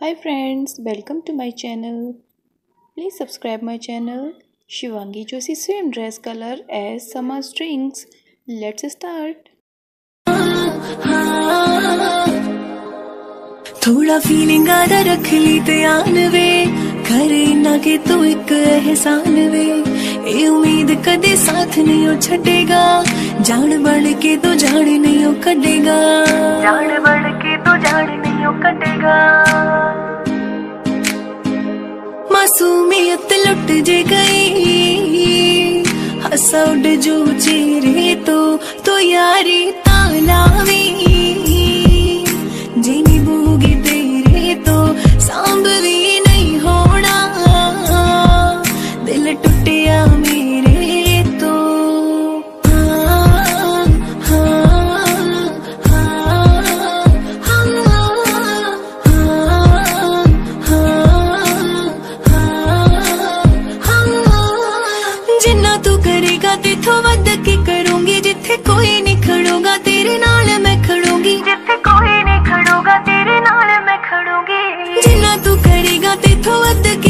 Hi friends, welcome to my channel. Please subscribe my channel. Shivangi Joshi same dress color as Sama Strings. Let's start. थोड़ा feeling आदा रख ली ध्यान वे करे ना के तू एक एहसान वे ए उम्मीद कदे साथ नहीं हो छटेगा जान बढ़ के तो जान नहीं हो कटेगा जान बढ़ के तो जान नहीं हो कटेगा मासूमियत लुट जे गई। हंसा उड़ जो चेहरे तो तो यारी तालावी। बोगी ते ਜਿੰਨਾ ਤੂੰ ਕਰੇਗਾ ਤੇਥੋਂ ਵੱਧ ਕੇ ਕਰੂੰਗੀ ਜਿੱਥੇ ਕੋਈ ਨਹੀਂ ਖੜੂਗਾ ਤੇਰੇ ਨਾਲ ਮੈਂ ਖੜੂੰਗੀ ਜਿੱਥੇ ਕੋਈ ਨਹੀਂ ਖੜੂਗਾ ਤੇਰੇ ਨਾਲ ਮੈਂ ਖੜੂੰਗੀ ਜਿੰਨਾ ਤੂੰ ਕਰੇਗਾ ਤੇਥੋਂ ਵੱਧ ਕੇ